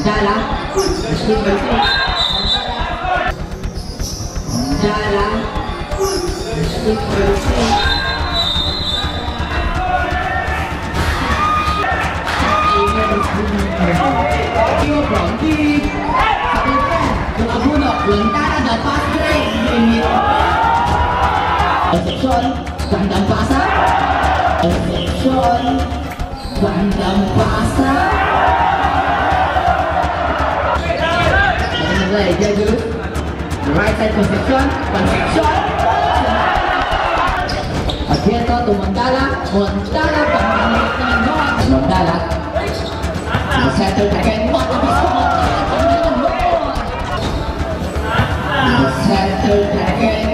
Mandala. Speed by Mandala. Speed by Di Abuno, Lentara da Pastre, Exception, Bandang Pasar, Exception, Bandang Pasar. Mulai Right side conception, conception. Abierto to Montala, Montala, Bandang Montala. Settle again, what a Settle again, what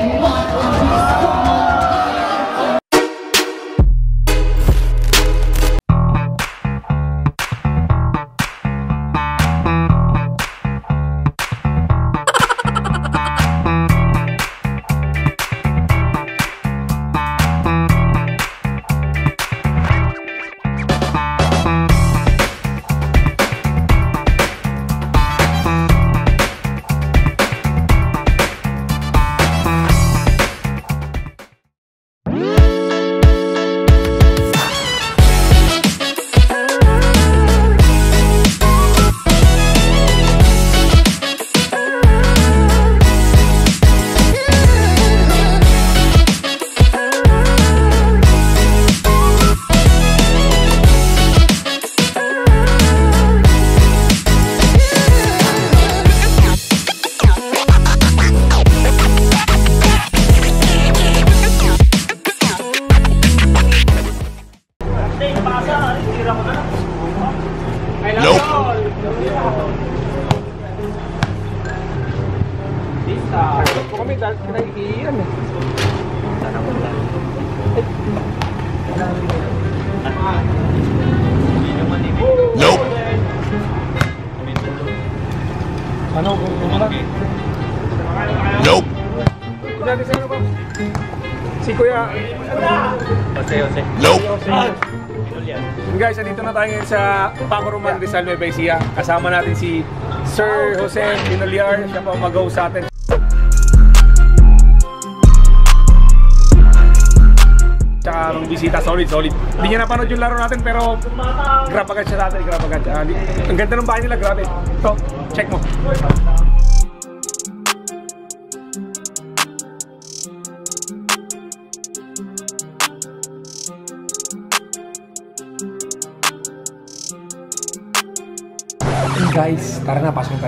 Rizal Nueva Ecija. Kasama natin si Sir Jose Pinoliar. Siya po mag-go sa atin. Tsaka nung bisita, solid, solid. Hindi niya napanood yung laro natin pero grab agad siya sa atin. Ah, ang ganda ng bahay nila, grabe. Ito, check mo. Guys, tara na, pasok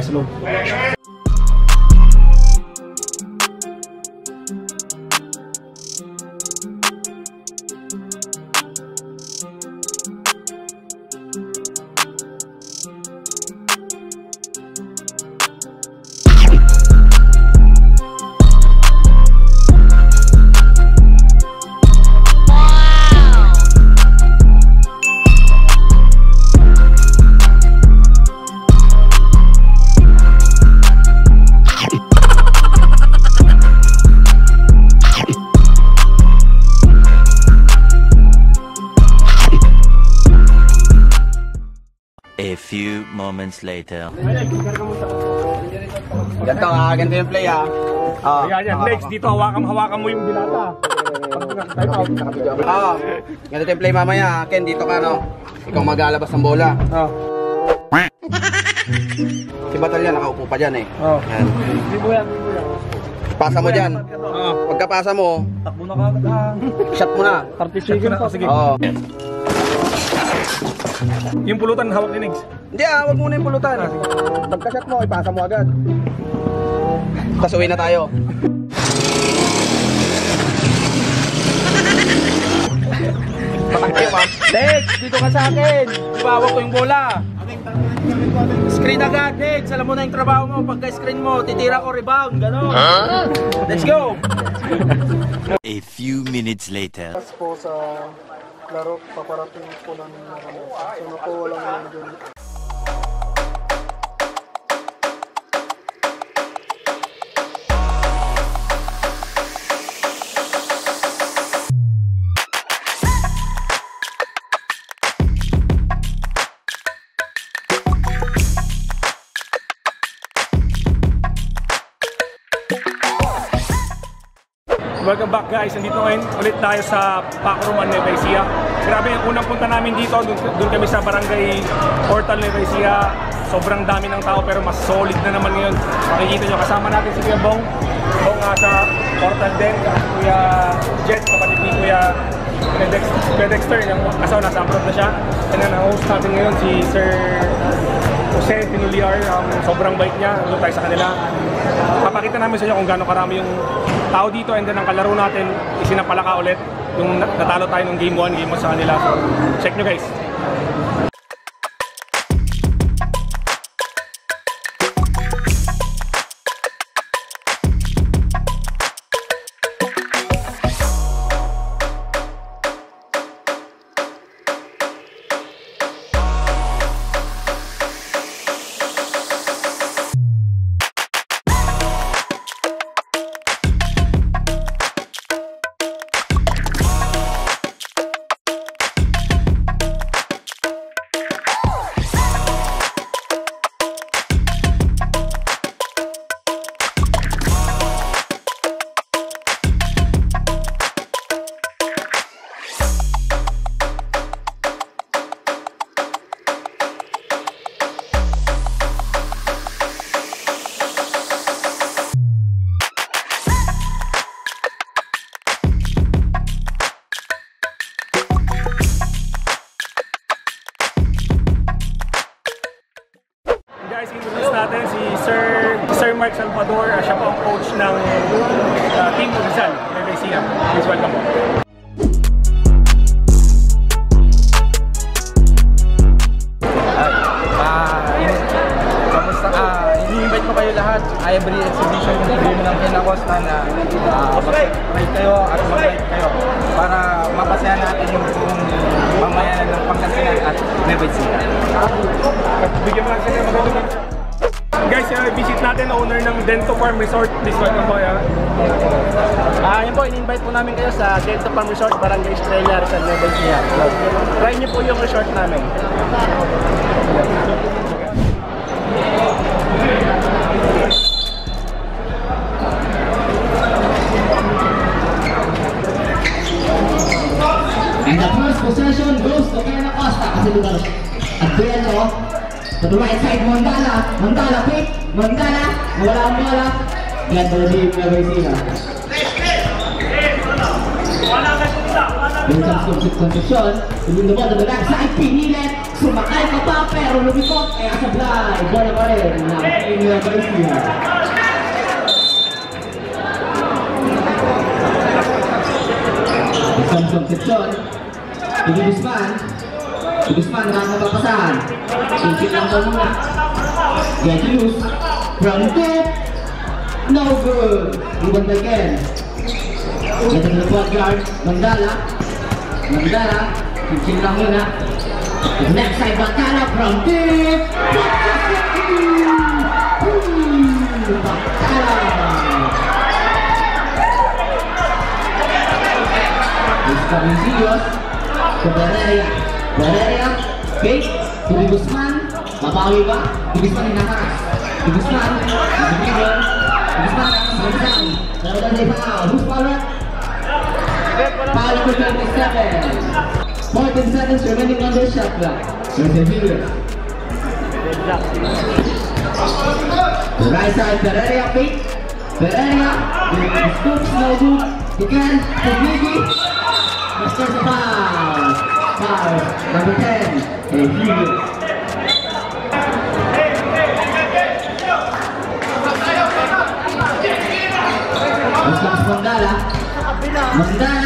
few moments later. Ganito ah, ganito yung play ah. Ah, Ayan, yan. Next, dito hawakan, hawakan mo yung out. ah, ganito yung play mamaya. Ken, dito ka no. Ikaw maglalabas ng bola. Oh. Si Batalyan nakaupo pa dyan eh. Oh. Yan. Pasa mo dyan. Oh. Pagkapasa mo, Takbo na ah. shot mo na. 30 seconds pa. Sige. Oo. Yung pulutan hawak ni Nigs. Hindi ah, wag muna yung pulutan. Pagka-shot mo, ipasa mo agad. Tapos uwi na tayo. Patang kayo, ma'am. Lex, dito ka sa akin. Ibawak ko yung bola. Screen agad, Lex. Alam mo na yung trabaho mo. Pagka-screen mo, titira ko rebound. Ganon. Let's go. A few minutes later. po sa laro, paparating po namin na kami. So, naku, walang walang dyan. Welcome back guys, nandito ngayon ulit tayo sa Pacroman, Nueva Ecija. Grabe, yung unang punta namin dito, dun kami sa barangay Portal, Nueva Ecija. Sobrang dami ng tao pero mas solid na naman ngayon. Makikita nyo, kasama natin si Kuya Bong. Bong nga sa Portal din, Kuya Jet, kapatid ni Kuya Kuya Dex- Kuya Dexter, yung asawa nasa abroad na siya. And then ang host natin ngayon si Sir Jose Pinuliar, um, sobrang bait niya, doon tayo sa kanila. Papakita namin sa inyo kung gaano karami yung tao dito and then ang kalaro natin, isinapalaka ulit yung na- natalo tayo ng game 1, game 1 sa kanila. So, check nyo. Guys, Barangay Estrella, Rizal Nueva Ecija. So, try niyo po yung resort namin. And the first possession goes to Kena Costa kasi lugar at duelo. To the right side, Mondala. Mondala, pick. Mondala. Wala ang bola. Yan, Brazil, Nueva Ecija. Yung sa construction, yung the ball to the back side, pinilit. Sumakay ka pa, pero lumikot. Kaya sablay. Bola pa rin ng Team Nueva Ecija. Isang konsepsyon. Hindi Guzman. Si Guzman na napapasahan. Sinsip lang daw muna. Get loose. From deep. No good. Rebound again. Get to the point guard. Mandala. Sinsip lang muna. Next side Bakala from deep. Bakala. Escabillillos ke Bereria. Bereria, okay, Tubi Guzman, Bapawi ba? Tubi Guzman yang atas. Tubi Guzman, Tubi Guzman, Tubi Guzman, Guzman, Lalu dari foul, who's foul red? Foul number 27. 14 seconds remaining on the shot clock. The right side, Bereria, pick. Bereria, the scoops, no good. Again, to Gigi. Mr. Foul. Foul. Number 10. Hey, Hughes. Mas comes Mandala. Mandala.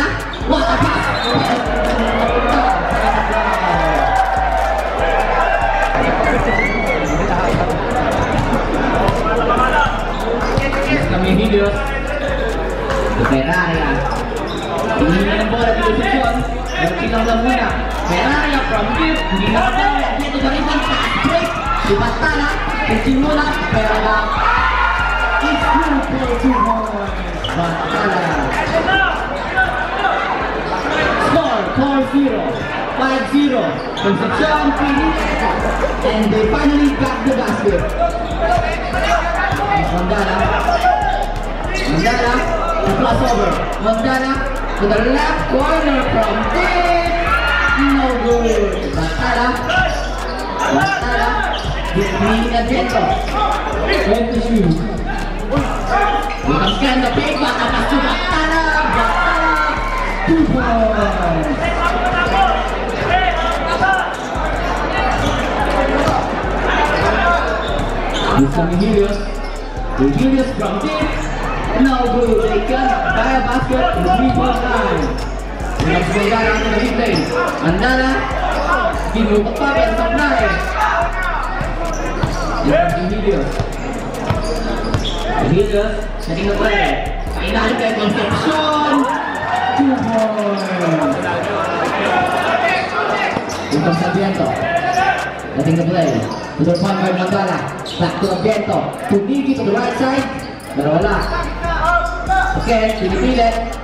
5-0 was the and they finally got the basket. Mandala. Mandala to crossover. Mandala to the left corner from there. No good. Batara. Batara. Between the tempo. Went to shoot. We can scan the paper. Atas to Batara. Batara. Two points. From Julius. Julius from deep. No good. They can buy a basket the line. Next Mandala to the lane. Mandala. Ginutok pa pero supply. This from Julius. Julius. Setting the play. Kailangan kay Concepcion. Two points. Comes Sabiento. Letting the play. To the point by. Back to Abiento. To Niki to the right side. Pero wala. Okay, pinipilit.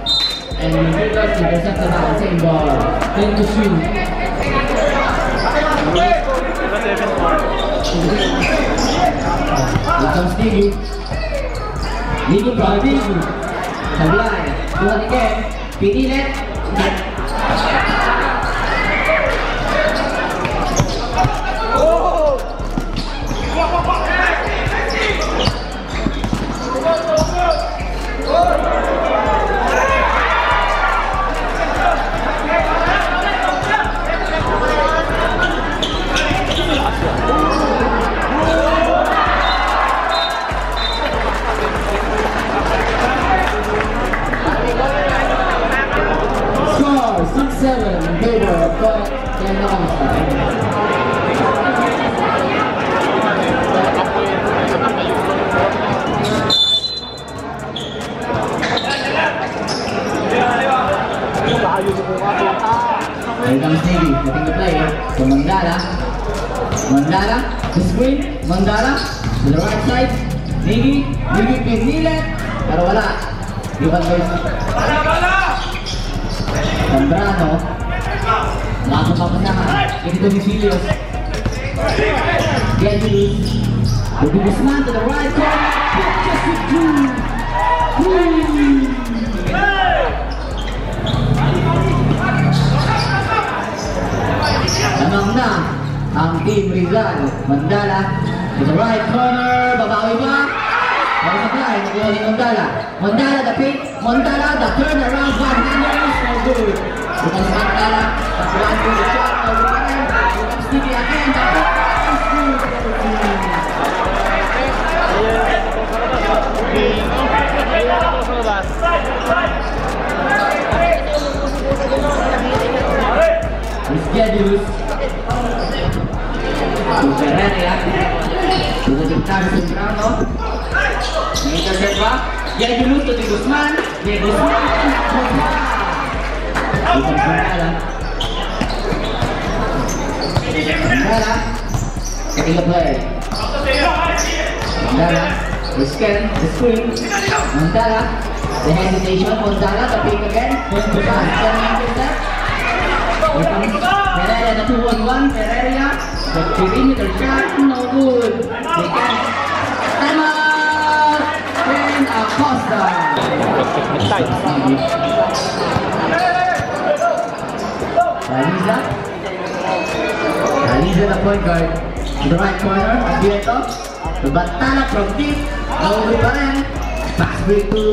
And Nikitas intercept na ang same ball. 10 to shoot. Here comes Niki. Niki Niki. Buhat again. Pinilit. Comes Navy, getting the play to Mandala. Mandala, to screen, Mandala, to the right side. Navy, Navy pinilit, pero wala. Iwan by Zambrano. Wala akong papasahan. Ito ni Silios. Gedulus. Rudy Guzman to the right corner. Catches with two. Woo! Tanong na ang Team Rizal. Mandala to the right corner. Babawi ba? Para sa fly, nakuha ni Mandala. Mandala the pick. Mandala the turnaround. One handers. No good. Bukan si Mandala. That's one good shot. No good again. Bukan To Ferreira. To the Dictado Sembrano. Intercept ba? Schedulus to the Guzman. De Guzman. Guzman. Ito ang Sandala. Sandala. Getting the scan, the screen. Mandala, the hesitation. Mandala, the pick again. Can intercept. Here comes Pereira, the 2-1-1. Pereira, the perimeter shot. No good. They can. Time out. Ken Acosta. Aliza. Aliza, the point guard. The right corner. Abierto. To Batala from deep. Good pa rin. Pass break to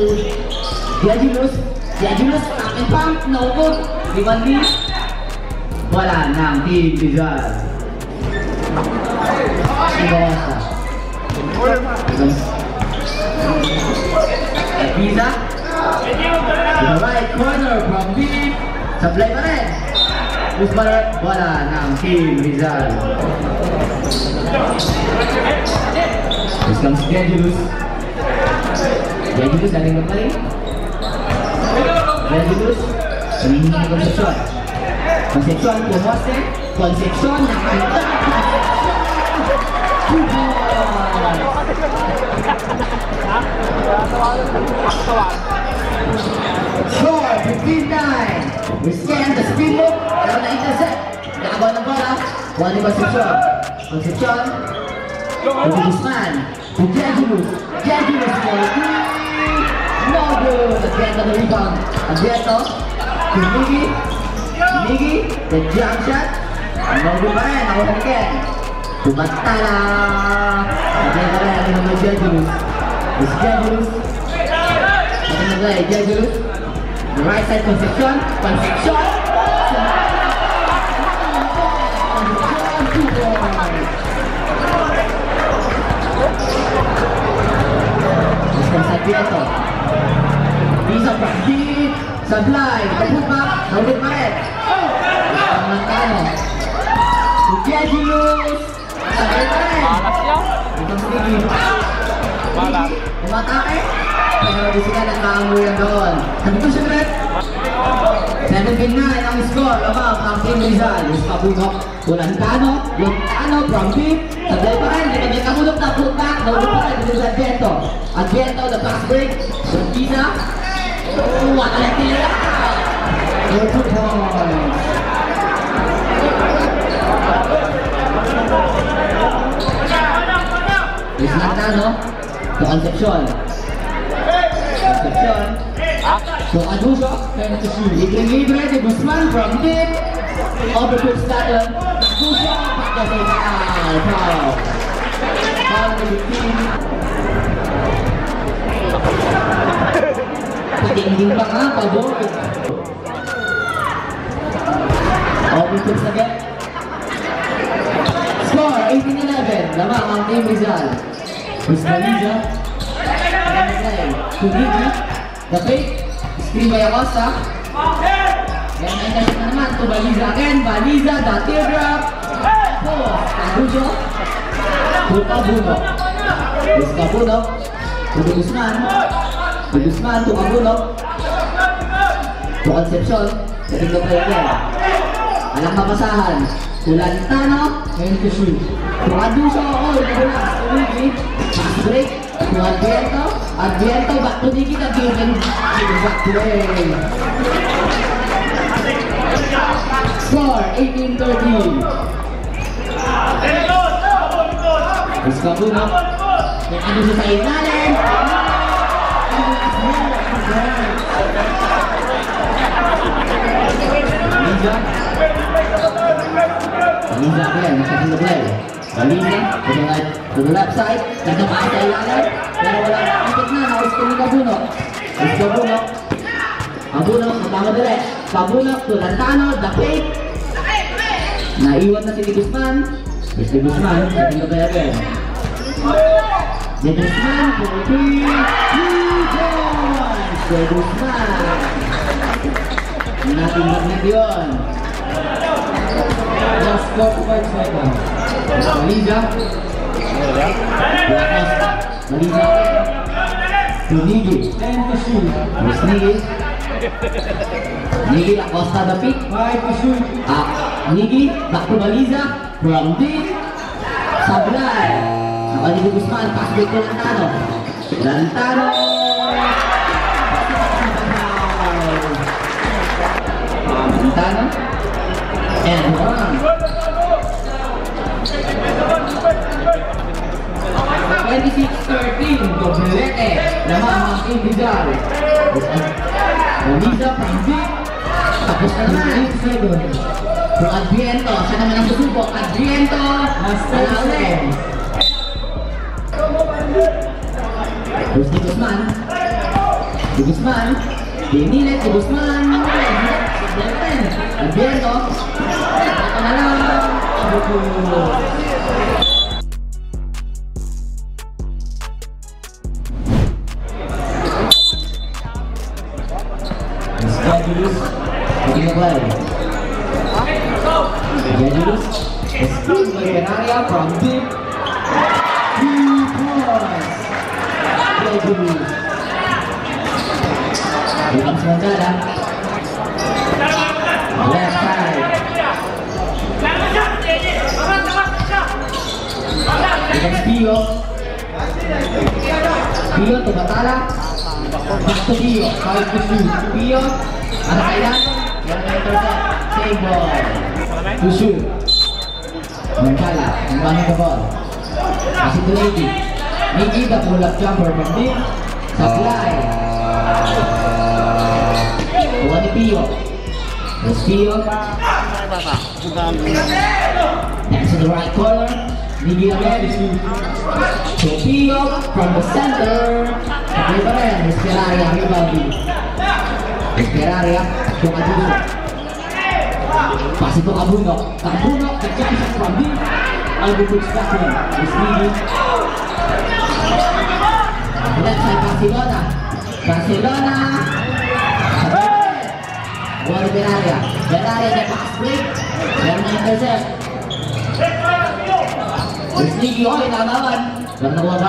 Diagilus. Diagilus, up pump. No good. Liman deep. Wala ng Team Rizal. Ibiza. To the right corner from deep. Supply pa rin. Wala ng Team Rizal. This comes Diagilus. Diagilus, galing magpaling. Diagilus. Humihingi ng Concepcion. Concepcion, pumoste. Concepcion, nakita. Two points. Score, 15-9. We scan the speed na-intercept. Nakabaw ng bola. One ni Concepcion. Concepcion. Rudy Guzman. To Diagilus. Diagilus for. No good. Advieto the rebound. Advieto. To Miggy. Miggy. The jump shot. No good again. Tumatala. Advieto rin. Ano naman Jejulus. It's Jejulus. Ito na play. Jejulus. The right side Concepcion. Concepcion. Concepcion. Two points. Mr. Sabiento. Isa pa. Deep. Sablay. Kaput pa. Naulit pa rin. Ang Montano. Gugedulus. Sabay pa rin. Ito si Gigi. Balak. Umatake. Pero di sila nakaanguyan doon. Sabi ko siya 17-9 ang score. Abang ang Team Rizal. Yung pabunok. Ulantano. Lantano from deep. Sablay pa rin. Di ba may kamulok na put back. Naulit pa rin. Dito sa Adviento. Adviento, the pass break. Surpisa. Oh, what a tira. Good two Luis Lantano. To Concepcion. Concepcion. To Aduso. Libre libre de Guzman from deep. Overput Stadion. Aduso. Pagkasay foul. Foul. Foul number 15. Patingin pa nga, pabor. Overput again. Score 18-11. Lamang ang Team Rizal. Tumigi. The fake. Screen by Acosta. Yan ay kasi na naman to Baliza again. Baliza, the teardrop. Post. Agujo. To Pabuno. Chris Pabuno. To Guzman. To Guzman, to Pabuno. To Concepcion. Sa tingko pa yan. Alang mapasahan. Tulantano. Ngayon to shoot. Kung Aduso, oh, nagulas. Tumigi. Pass break. Adviento. Adviento, back to Niki na given. Back play. Score, 18-13. Escabuno. May Aduso sa ilalim. Liza. Liza again, second to play. Liza, to the right, to the left side. Nagkapasa sa ilalim. Pero wala na ikot na. Naus ko ni Kabuno. Is Kabuno. Kabuno, katama direct. Kabuno to Lantano, the fake. Naiwan na si Di Guzman. Is Di Guzman, second to play again. Di Guzman, for three. Three points. Di Guzman. Natin magnet yun. Just 45 seconds. Maliga. Acosta. Maliga. Tunigi. And to shoot. Miss Nigi. Nigi Acosta the pick. Five to shoot. Ah, Nigi. Back to Maliza. From deep. Sablay. Nakaligo Guzman. Pass break to Lantano. Lantano. Lantano. And one. 26-13, doblete, lamang ang Ibizal. Lisa from deep, tapos na naman. Kung Adviento, siya naman ang susubok. Adviento, wala ulit. Terus di Guzman. Di Guzman. Dinilit di Guzman. Adviento. Ito na lang. Pio. Five to shoot. Pio. Ano kailan? Yan ang intercept. Save ball. To shoot. Moncada. Ang bangin the ball. Kasi to Niki. Niki, the pull-up jumper deep. Supply. Pio. There's Pio. That's in the right corner. Nigi again. To Pio from the center. Sabay pa rin. There's Ferrari ang shot from deep. Albo puts back in. There's Nigi. Left side Barcelona. Barcelona. Buwan Beraria. Beraria may pass break. Meron na intercept. Terus Niki, oh, inalawan. Wala nakuha pa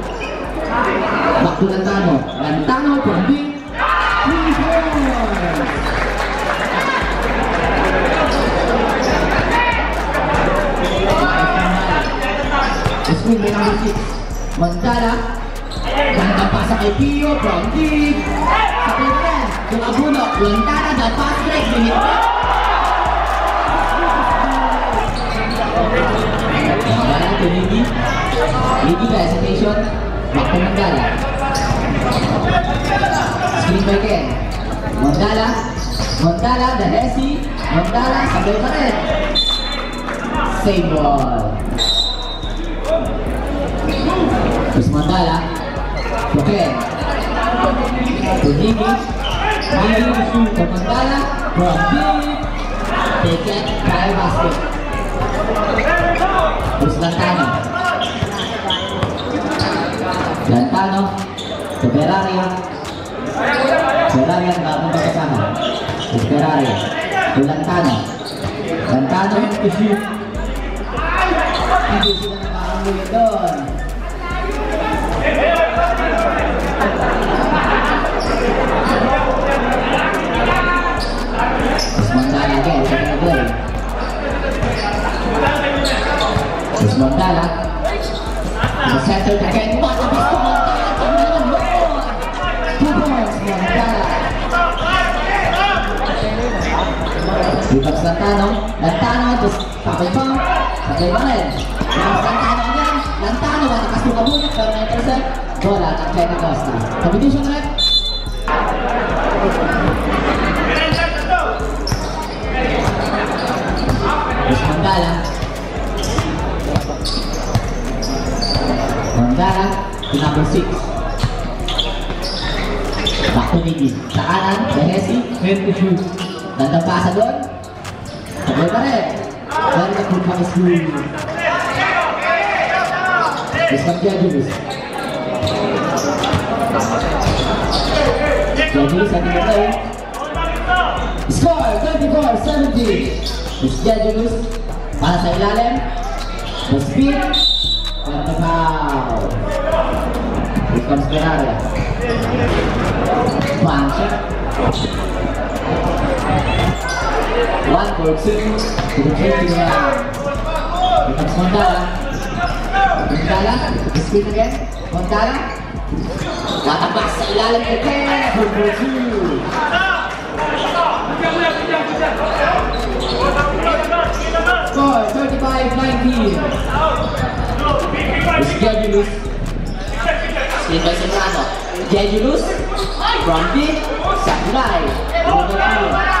Waktu Lantano. Lantano from deep. Three points. Screen by number six. Mandala. Gandang pasa kay Pio from deep. Sa Pedren. Yung Abuno. Lantana. The pass break. Binigay. Mandala to Ligi. Ligi by hesitation. Back Mandala. Screen by Ken. Mandala. Mandala, the Hesi. Mandala, sabay pa rin. Same ball. Terus Mandala. Ligi. Ligi to Mandala. From deep. Take it. Kaya basket. Ferrari. Ferrari yang Ferrari. Ke again. Second play. Terus Montana The center again Mata Rebounds Lantano Lantano Terus pakai pump Pakai balik Rebounds Lantano again Lantano Matakas yung kabunok Pero na-intercept Bola at Kenny Costa Competition rep Terus Mandala. Mandala to number 6 Back to Miggy Sa kanan, sa Hesi Head to shoot Gandang pasa doon Pare! Pare kur kam smūgį. Visam gedulis. Gedulis atėjo. Score 24-17. Gedulis. Pasa ilalim. The speed. And the foul. Here comes Ferrari. Pancia. 142 59 becomes Montana Montana spin again Montana tatabak sa ilalim again for Brazil Score 35-19 Jadulus Spin by Sembrano Jadulus From deep Sakurai Montana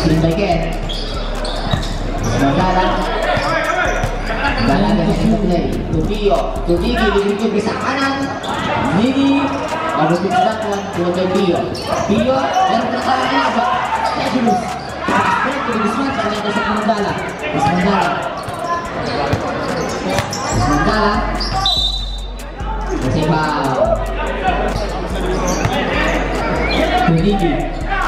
Screen by Ken. Mandala. Mandala agad sa play. Tupio. Tupigi. Bibigyan sa kanan. Nini. Bagus fix that one. Tulog kay Pio. Pio, meron na kaya na ba? Tejulus. Break to the Guzman. Para nito sa Mandala.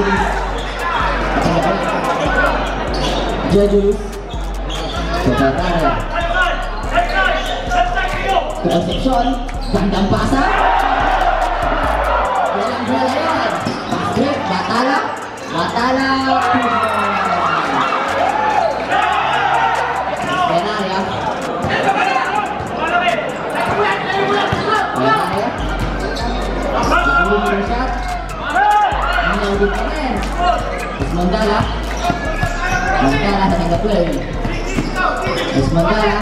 Jadulus. Jadulus. Sa Batala. Concepcion, gandang pasa. Walang bola yan. Basket, Batala. Batala. Terus Mandala. Mandala sa tangga play. Terus Mandala.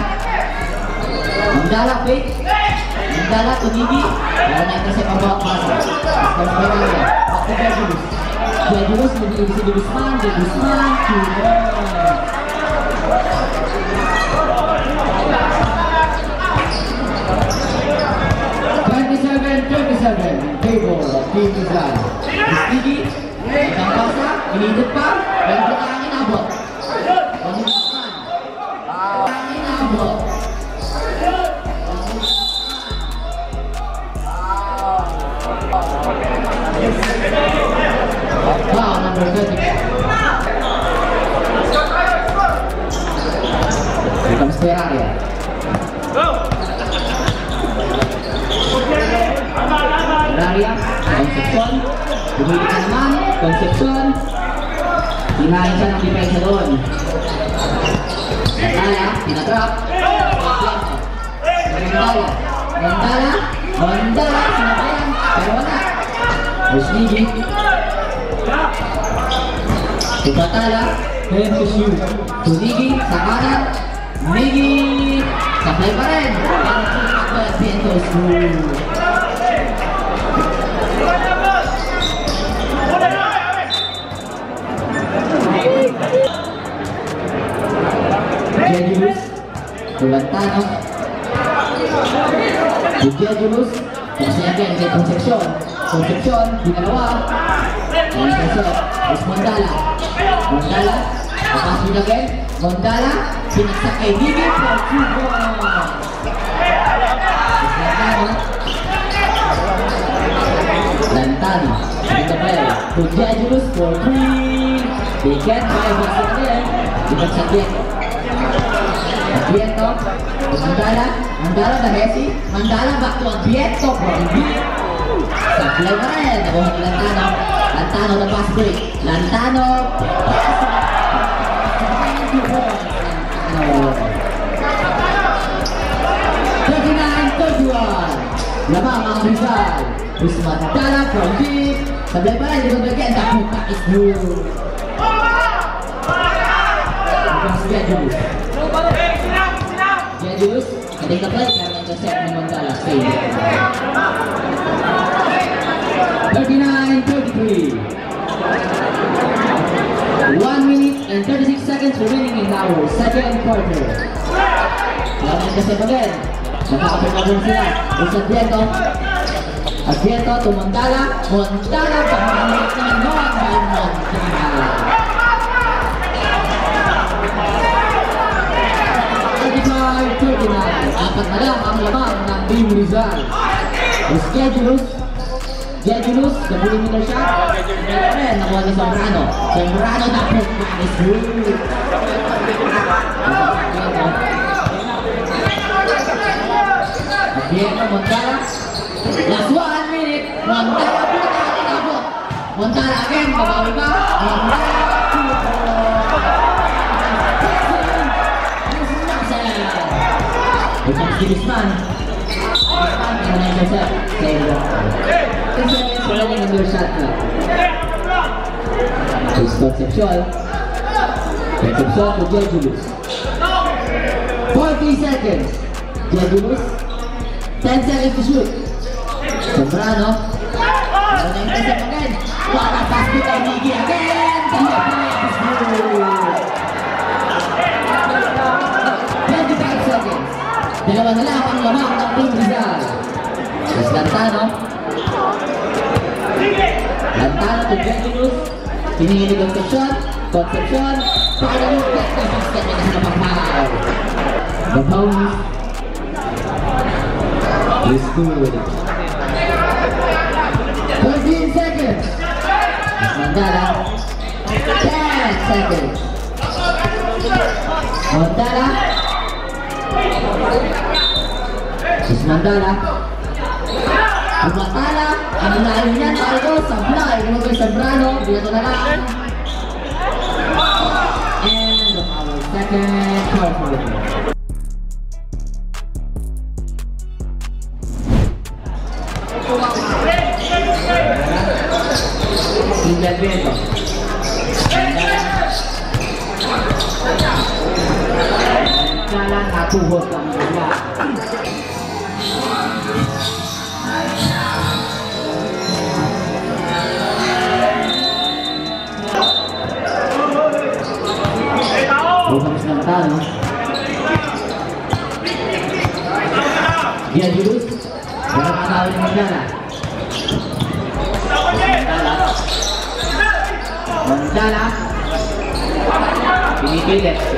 Mandala fake. Mandala tumigi. Wala na ito sa pabawak pasa. Terus Benaria. Back to Jadulus. Jadulus menuju si Guzman. De Guzman. Twenty-seven, twenty-seven. In favor of Team Rizal. Istigi. Ang pasa. Inidot pa. Pero wala kang inabot. Ang Guzman. Ang inabot. Foul number 30. Here comes Ferraria. Ferraria, Concepcion. Bumili ka naman, Concepcion. Hinahin siya ng depensa doon. Mandala, tinatrap. Mandala, Mandala, Mandala, sinabayan, pero wala. Rusnigi. Si Batala, and to shoot. Tunigi. Nigi, supply pa rin. Pero sumakot, Vientos. Si Jedulus, kasi again, kay Concepcion. Concepcion, ginalawa. Ang kaset, is Mandala. Mandala, papas yun again. Mandala, pinagsak kay points. Is Lantano. Lantano, in the bell. To Jedulus for three. Get five bucks again. Ibang Vieto, Mandala, Mandala na Messi. Mandala back to Vieto from deep. Sablay pa rin. Nakuha ni Lantano. Lantano na pass break. Lantano. Thirty-nine, thirty-one. Lamang ang Rizal. Usman Dala from deep. Sablay pa rin. Dito again. Taputa is through. Becomes Gedulus. Gedulus. Hindi ka play. Kaya nag-set ni Mandala. Save. 39-33. 1 minute and 36 seconds remaining in our second quarter. Laban kasi again. Nakakapagpagod sila. It's Advieto. Advieto to Montala. Montala Apat na lang ang lamang ng Team Rizal. Schedulus Jedulus, the perimeter shot. Ren, nakuha ni Zambrano. Zambrano na po. Is good. Diego Montara. Last one minute. Montara inabot. Montara again. Babawi pa. Montara. Yung shot? Save block. Ten seconds remaining on your shot clock. Is Concepcion. Concepcion to Jejulus. 40 seconds. Jejulus. 10 seconds to shoot. Sembrano. Ano na yung intercept again? What a pass to Miggy again! It's good! 25 Dalawa na lang ang lamang ng Team Rizal. Is Lantano. Lantano to Jejulus. Hinihili Concepcion. Concepcion. Final get the basket na sa kapag The bonus is good. 13 seconds. Mandala. 10 seconds. Mandala. Sus Mandala. Tumatala. Ang layo niyan, Aldo. Sablay. Lumagay sa Brano. Binato na lang. And our second Talo. Dia jurus. Menawar negara. Mandala. Pinipilit. Di sila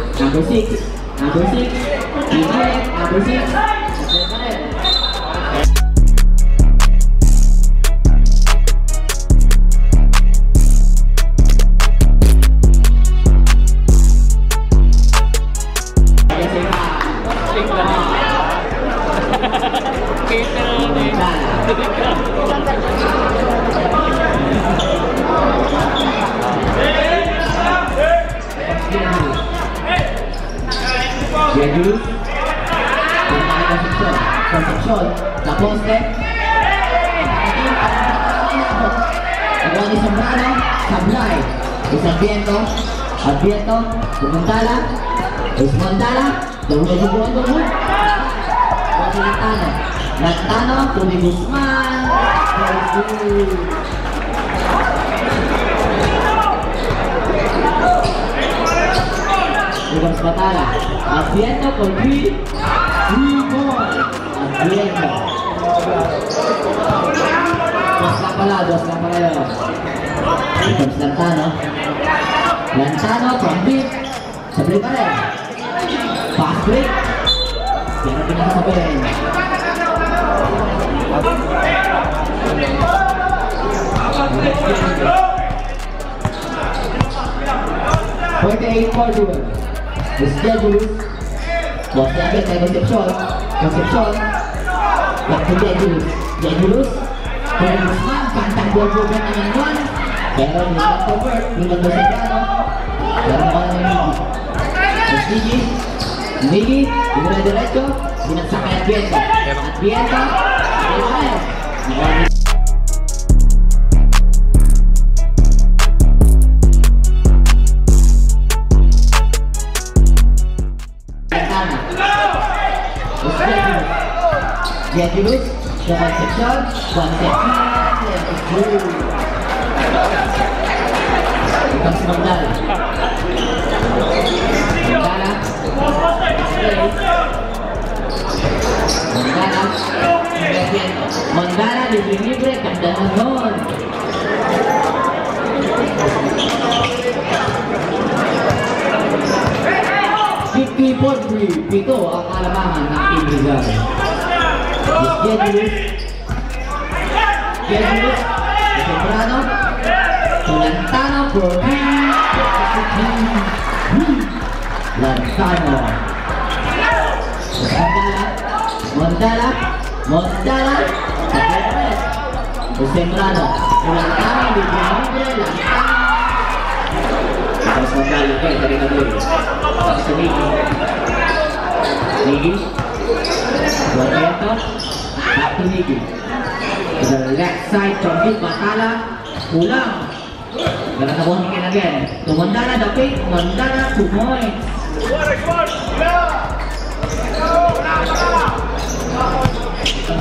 Number 6. Number 6. Ingrid. Number 6. Lantano. Lantano. Tony Guzman. Adviento con three. Three more. Adviento. Dos lang pala, dos lang pala comes Lantano. Lantano from deep. Sabay pa rin. Fast break. Yan ang pinakasabihin. Forty-eight Portugal. The schedule was natin kay Concepcion. Concepcion. Back to Dedulus. Dedulus. Pero Guzman, kantang Borbogan naman yun. Pero nilang convert, nilang Dosegano. Pero mga na Miggy. Mas Miggy. Miggy, yung diretso, binagsak kay Adviento. Adviento. Adviento. Adviento. Ventana. Diagilus, the Concepcion, Concepcion, let's Mondala. Mondala. Mondala. Sembrano. Solantano. Libre. Lantano. Tapos Mondala. Tari na dulu. Tapos sa Miggy. Miggy. Roberto. Miggy. To the left side from his Batala. Kulang. Gonna na again again. To Mondala, the pick. Mondala, two points.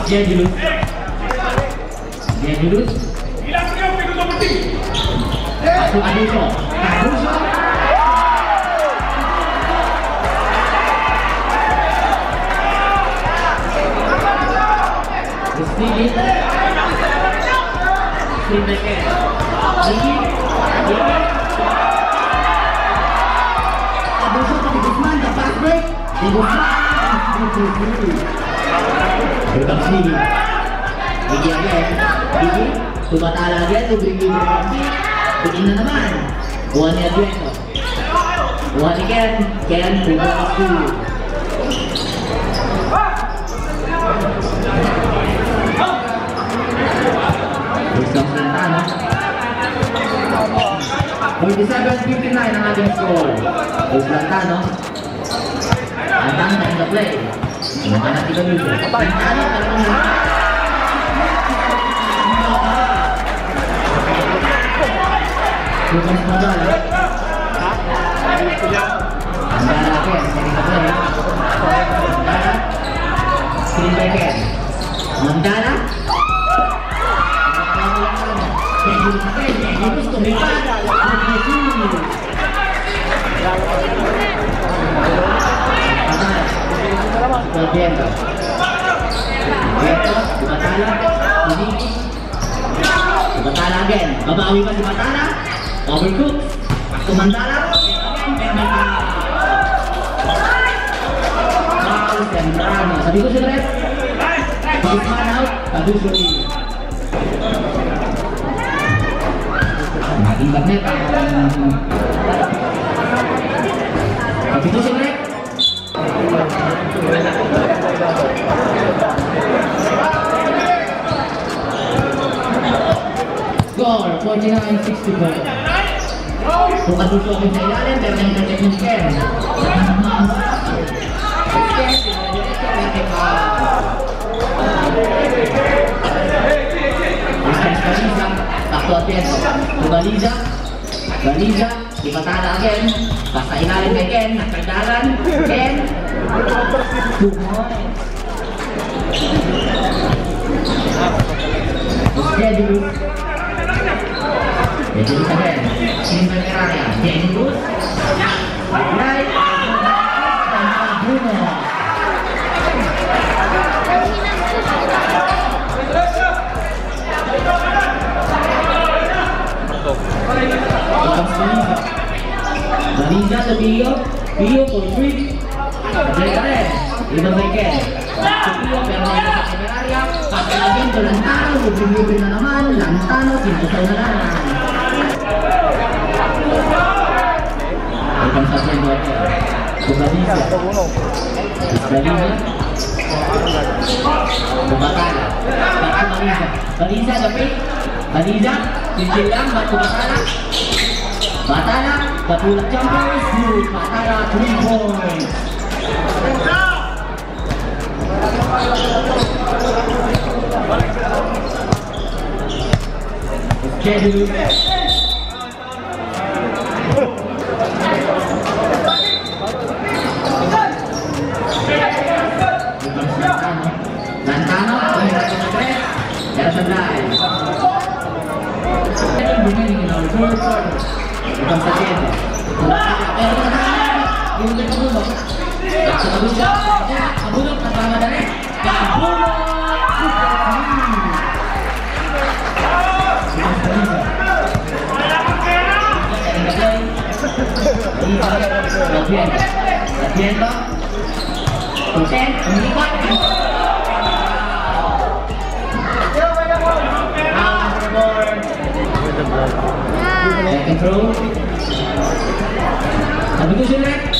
Jedulus. Jedulus. Masuk Aduso. Aduso. Stevie. Steve Beckett. Lagi. Lagi. Aduso ke Guzman, the fast break. Di Guzman. Berkam Stevie. Lagi again. Lagi. Tumatala again. Tubring libre lagi. Tingin na naman. Buha ni Adriano. Buha ni Ken. Ken, buha ni Stevie. Isang Santana. 47-59 ang ating score. Is Lantano. Lantano in the play. Dito. Lantano, talagang Lucas Viento. Viento, Batala, Hindi. Batala again. Babawi pa si Batala. Overcook. Pasto Mandala. Sembrano. Sabi ko si si Rep. Score, 49-64. Kung kasusokin sa ilalim, pero may intercept ni Ken. Ipatala again. Basta ilalim Schedule. Schedule again. Single area. Schedule. Right. Bruno. Becomes Galiza. Galiza to Pio. Pio for three. Break red. Ibang may Ken. Si Pio pero may nasa Temeraria. Papalagin to Lantano. Libre-libre na naman. Lantano. Sintusaw na lang. Becomes sa Pendo. To Galiza. Galiza. Bumatala. Back to Galiza. Galiza, the pick. Galiza. Sintil lang. Back to Batala. Batala. Patulak jumpers. Good. Batala. Three points. Second remaining in our third quarter. Itong sa Diego. Pero nakakalala, yung nagpulog. At sa kabulok, kabulok, nagmamadali. Kabulok! Super Clean! Itong sa Liga. Setting the play. Liga. Latiendo. Latiendo. to 10, umiikot. Out for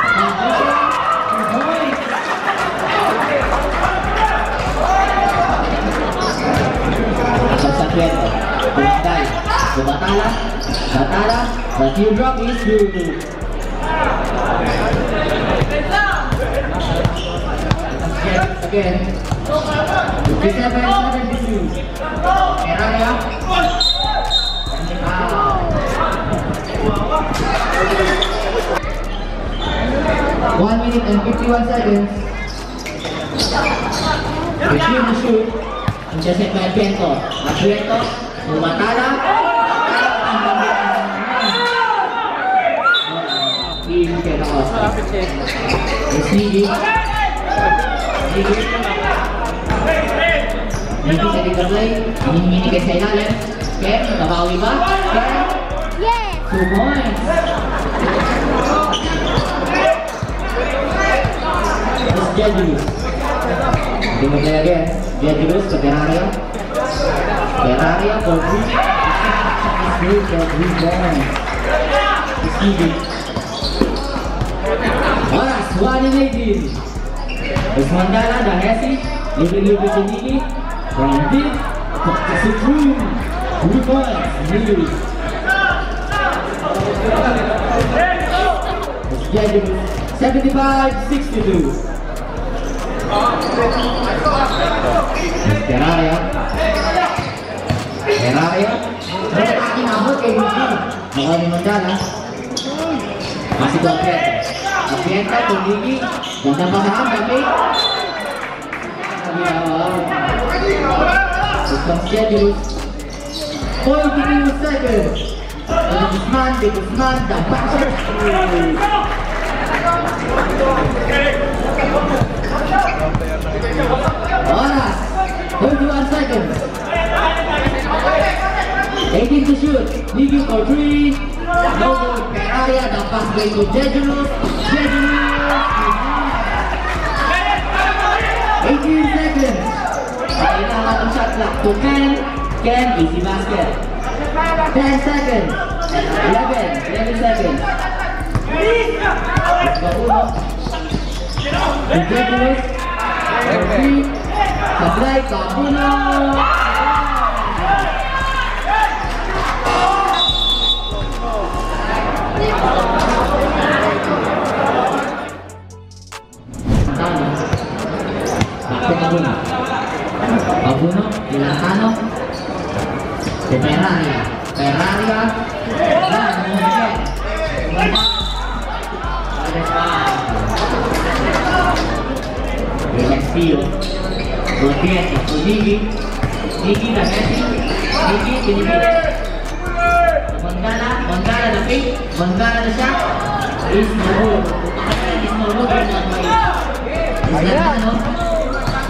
Bumagay. Bumatala. Batala. The teardrop is good. Again. 57, 72. Ferraya. One minute and 51 seconds. Shoot. Nakawas. Sneaky. Sneaky. Sneaky sa bigger play. Hinihingi kay sa ilalim. Ken, nabawi ba? Ken? Yes! Two points. It's Jedulus. They will play again. Jedulus to Ferraria. Ferraria for three. It's good for three points. It's easy. Oras, 1 and 18. It's Mandala, the Hesi. Libre-libre si Niki. From deep. To through. Three points. Jedulus. Schedule 75-62. Ferrari. Ferrari. May aking abot kay Luigi. Baka ni Mandala. Masih ko Bienta, tumigi. Ganda pa naman, gabi. Substantial use. 42 seconds. The Guzman, the Guzman, the Baxter. 21 seconds. 18 to shoot. Leaving for 3, Bogor PKB ada pas jadul Jajulus Jajulus Eighteen seconds Akhirnya lalu shot to Ken Ken isi basket. 10 seconds. 11 11 seconds. Jajulus Jajulus Sebelah Kabuno Bakulo. Ilatano. De Ferraria. Ferraria. El Castillo. Gutiérrez. Unigi. Niki na Messi. Niki pinipili. Mangala. Mangala na pick. Mangala na siya. Is no good. Is no good.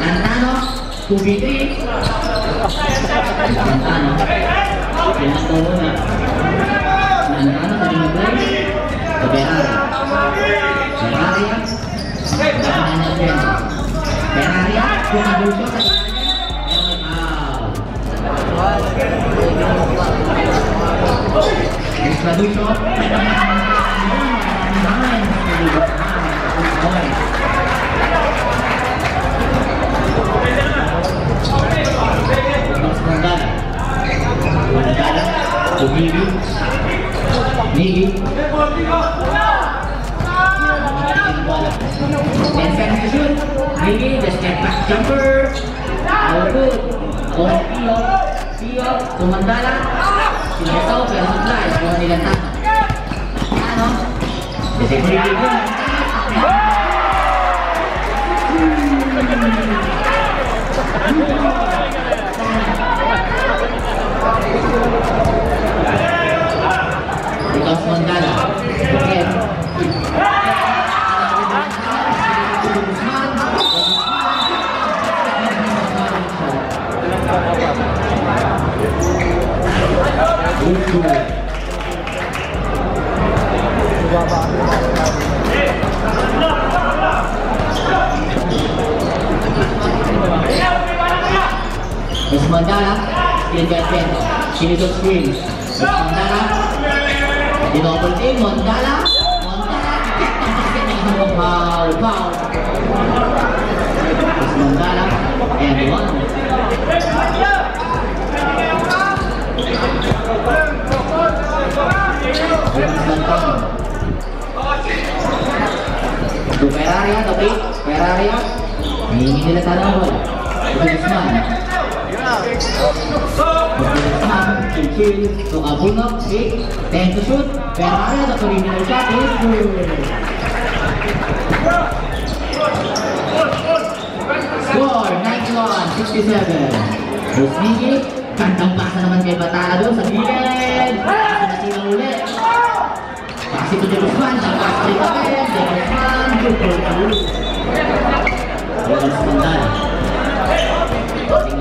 Is not right. Is Lantano. Lantano. 2v3. Lantano. Pinanto muna. Lantano tadi nge-play. Ke Ferrari. Ferrari. Lapangan niya Ferrari. Pumabuso sa Distribution. Mas Mandala. Mandala. Umili. Nili. Ten seconds to shoot. Nili, the step back jumper. All good. On Pio. Pio. Sumandala. Sinetaw pero supply. Kuha nilang tama. Ano? Disagree Because Mandala, again, Bento. Finish on screen. Mandala. Di double team. Mandala. Mandala. Basket na isang foul. Foul. Mandala. And one. To Ferrari, to Pick. Ferrari. Hingin nila tanong bola. Griezmann. Griezmann. Chill. Abunok. Pick. Then to shoot. Ferrari. Shot is good. Score 91-67. Rusniki. Kantang pasa naman kay Batala doon sa gilid. Sinasila ulit. Pasi to Guzman, tapos kay Papel, de Guzman, Jupol Kalu. Bukan sementara. Tinggal play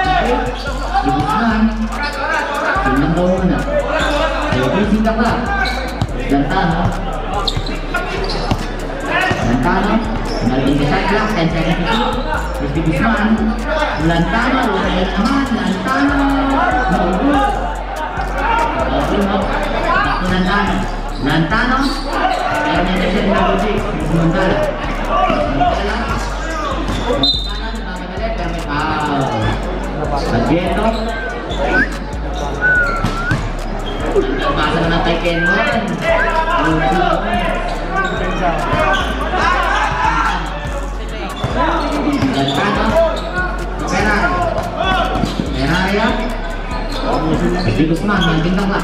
busy ka pa. Lantano. Lantano. Nalaging ka shot clock. 10 seconds to shoot. Is di Guzman. Lantano. Wala na naman. Lantano. No good. Bruno, Paco Lantano. Lantano, meron na siya number 6, Miss Montala. Montala, Advieto. Pasa naman kay Kenmon. Lantano, Ferrari. Ferrari, ah. Di Guzman, yang bintang lah.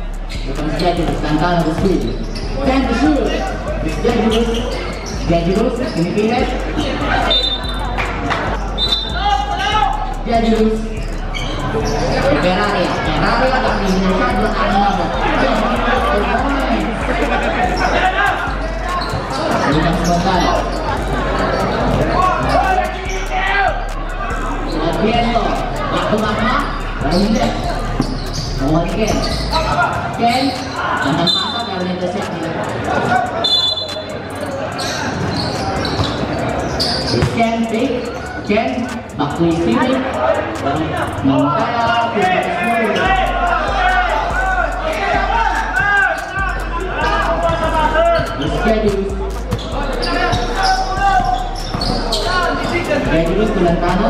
Lantano to Guzman, Guzman to Jedus. Here comes Jedus, Lantano to speed. Ten to shoot. It's Jedus. Jedus, pinipilit. Jedus. Ferrari, Ferrari at ang pinili siya, doon ang number. Lucas Gonzalo. Adviento. Back to back na. Pero hindi. Nakuha ni Ken. Ken. Gandang pasa pero na-intercept nila. It's Ken. Fake. Ken. Back to his teammate. Pero Montala. Push back is smooth. Schedule. Schedule Tulantano.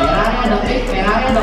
ada pick, Ferrari ada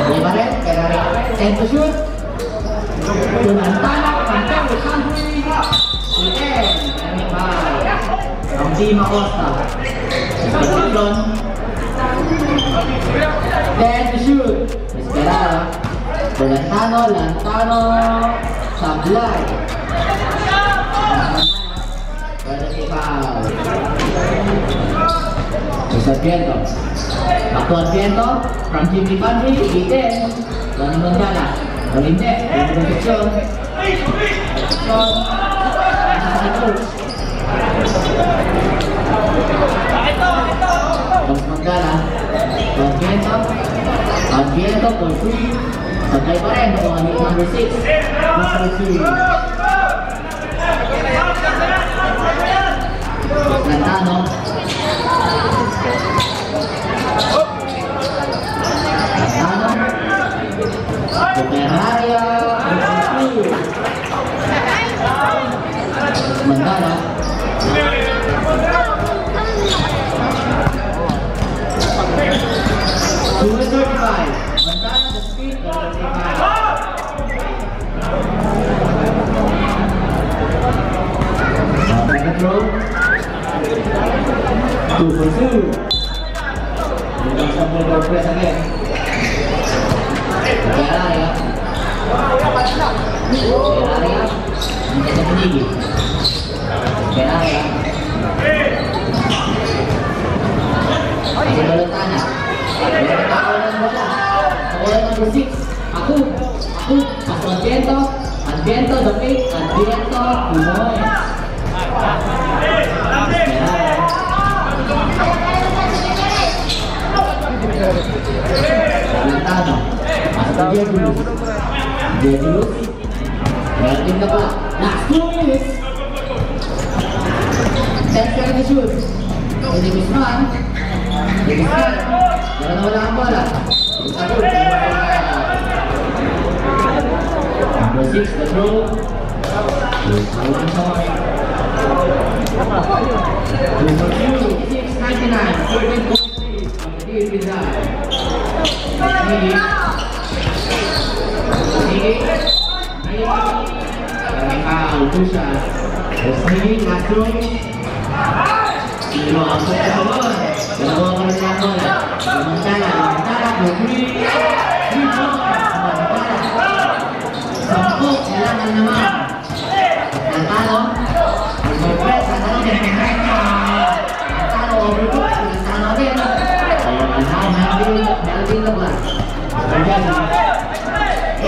rin. Mga di Guzman. So, Lantano. Lantano, bating dapat. Pati pa Peral. Peraria. Sabay pa rin. Peraria. Send to shoot. So, Lantano. Pantang. Country. Iten. Kami pa. Ang Team Acosta. Pagkiklon. Then to shoot. Esperada. Lantano, Lantano, Sablay. Penalty foul. Mr. Piento. Back to Piento. From Jimmy Pandry, igitin. Tony Montana. O hindi. Hindi proteksyon. Proteksyon. Nasa sa coach. Mas Montana. Don Piento. Don Piento for free. Sabay pa rin. Kung ano yung number 6. Number 3. Lantano. Lantano. Superaria. Mandala. Super 35. Mandala the speed. 35. Second throw. Again. Ferrari. Ferrari. Hindi sa pinigil. Ferrari. Si Balotana. Meron tao ng bola. Bola number 6. Ako. Ako. Paso Adviento. Adviento, the fake. Adviento. Pinoy. Lantano. Pasok dia dulu. Dia dulu. Berarti apa? Last two minutes. Ten seconds to shoot. Ini Guzman. Ini Guzman. Jangan wala ang bola. Satu. Number the upo siya. Sige, last throw. Sino ang sa sabon? Dalawa ka rin ang bola. Samantala, samantala, for three. Three points. Samantala. Sampo, kailangan naman. Natalo. Mag-press, natalo din. Natalo, overcook. Natalo din. Now, Melvin, Melvin Lablas.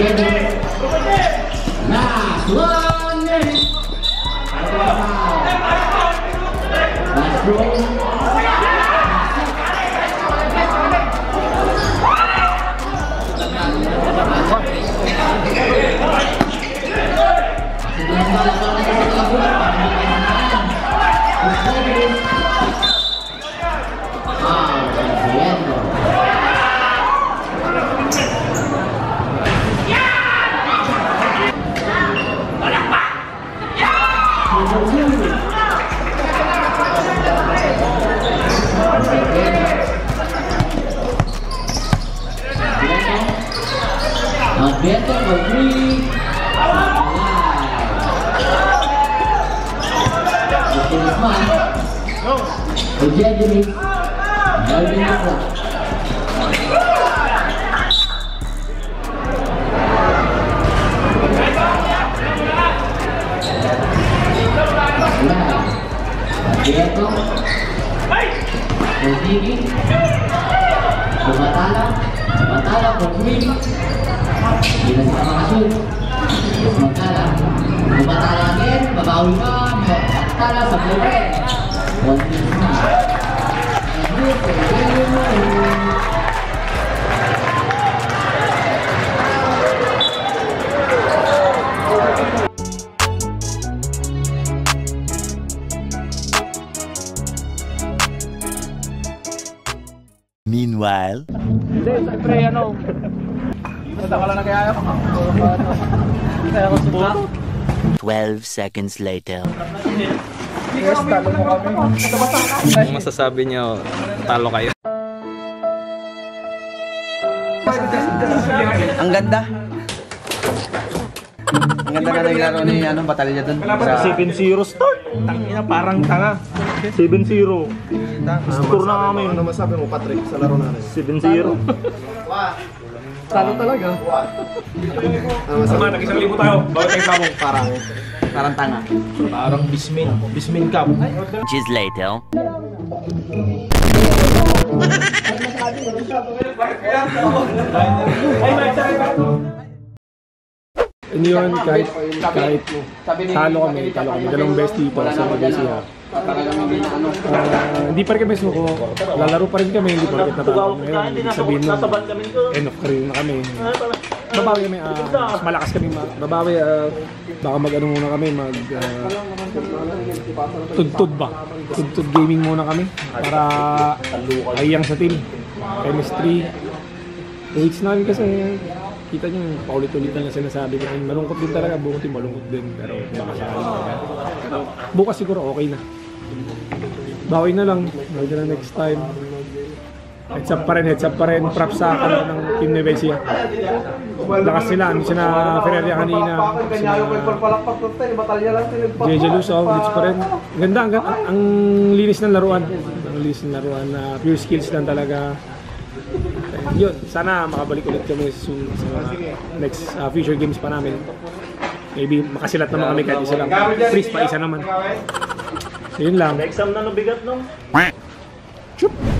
Last Ejejimik. Melvin Akla. Nah, Diego. Rodrigi. Bumatala. Bumatala na sila makashoot. Bumatala. Bumatala again. Babawi pa. Bumatala sa bure. Meanwhile, Hindi, siyempre ano. Punta ka lang na kaya ako. Kaya ako subukan. 12 seconds later. Yes, talo mo kami. Kung masasabi niyo, talo kayo. Ang ganda. Ang ganda na naglaro ni ano, Batalya doon. Sa 7-0 start. Tangina parang tanga. 7-0. Score na kami. Ano masabi mo, Patrick, sa laro natin? 7-0. Talo talaga. Ano masabi? nag-isang libo tayo. Bawal tayong sabong. Parang, parang tanga. Parang Bismin. Bismin Cup. Inches later. And yun, kahit, kahit talo kami, talo kami, dalawang best dito sa Malaysia. Ah, hindi pa rin kami suko. Lalaro pa rin kami, hindi pa rin natalo. Ngayon, ibig sabihin nun, end of career na kami. Babawi kami, ah, mas malakas kami. Babawi, ah, baka mag-ano muna kami, mag... ah, tudtud ba? Tudtud gaming muna kami para ayang sa team. Chemistry. Hates namin kasi kita nyo, paulit-ulitan na sinasabi ko. Malungkot din talaga, buong team malungkot din. Pero baka sa akin bukas siguro okay na. Bawi na lang, maybe na next time. Heads up pa rin, heads up pa rin. Props sa ano, ng Team Nevesia. Lakas sila, hindi sila Ferreria kanina. JJ Luso, hits pa rin. Ganda, ang, ang, linis ng laruan. Ang linis ng laruan na pure skills lang talaga. Eh, Yun, sana makabalik ulit kami soon sa next uh, future games pa namin. Maybe makasilat naman kami kahit isa lang. Pa isa naman. Yun lang. Exam na no bigat no? Chup!